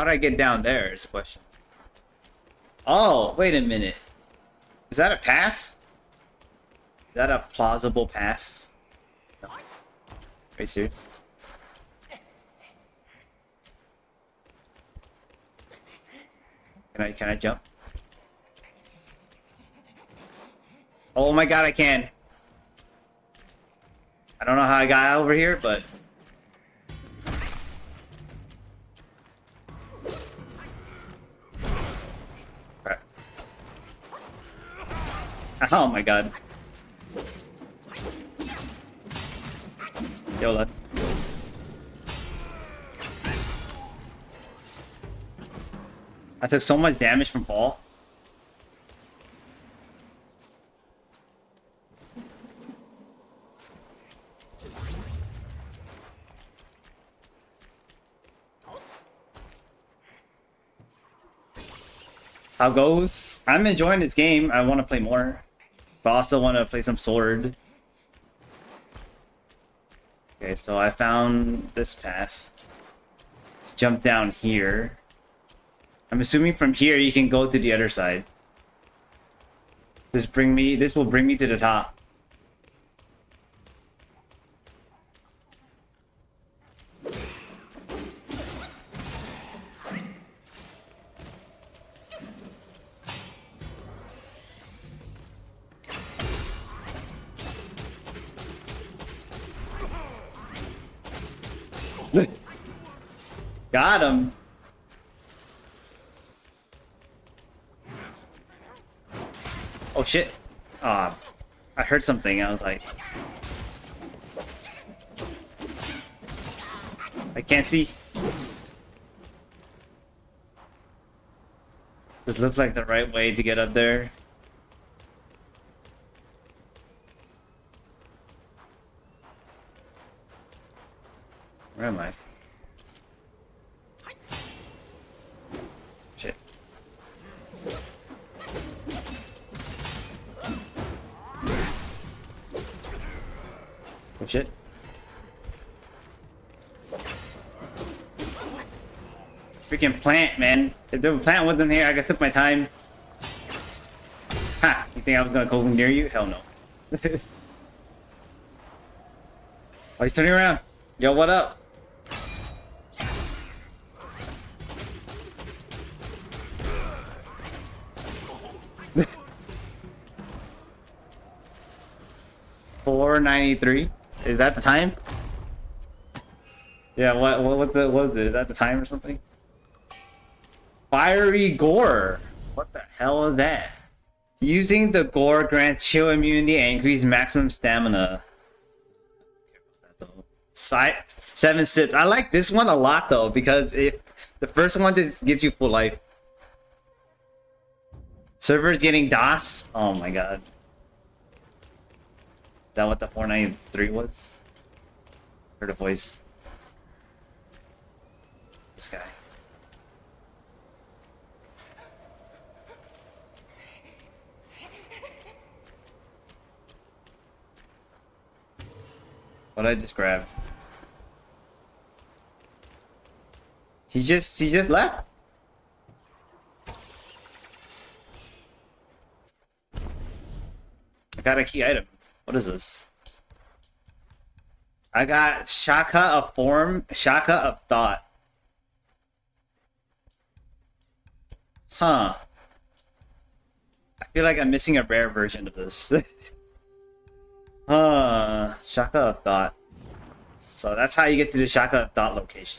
How do I get down there is the question. Oh, wait a minute. Is that a path? Is that a plausible path? No. Are you serious? Can I can I jump? Oh my god, I can. I don't know how I got over here, but Oh my god. Yola. I took so much damage from fall. How goes? I'm enjoying this game. I want to play more. But I also want to play some sword. Okay, so I found this path. Let's jump down here. I'm assuming from here you can go to the other side. This bring me this will bring me to the top. Got him. Oh shit. Ah, I heard something. I was like, I can't see. This looks like the right way to get up there. Where am I? Shit. Oh shit. Freaking plant, man. If the plant wasn't here, I took my time. Ha! You think I was gonna go near you? Hell no. oh, he's turning around. Yo, what up? Four ninety three. Is that the time? Yeah. What? What? What's the? What was it? Is that the time or something? Fiery gourd. What the hell is that? Using the gourd grants chill immunity and increase maximum stamina. Side seven sips. I like this one a lot though because it the first one just gives you full life. Server's getting DOS. Oh my god. Is that what the 493 was? Heard a voice. This guy. What I just grabbed? He just he just left. I got a key item. What is this? I got Shaka of Form, Shaka of Thought. Huh. I feel like I'm missing a rare version of this. uh, Shaka of Thought. So that's how you get to the Shaka of Thought location.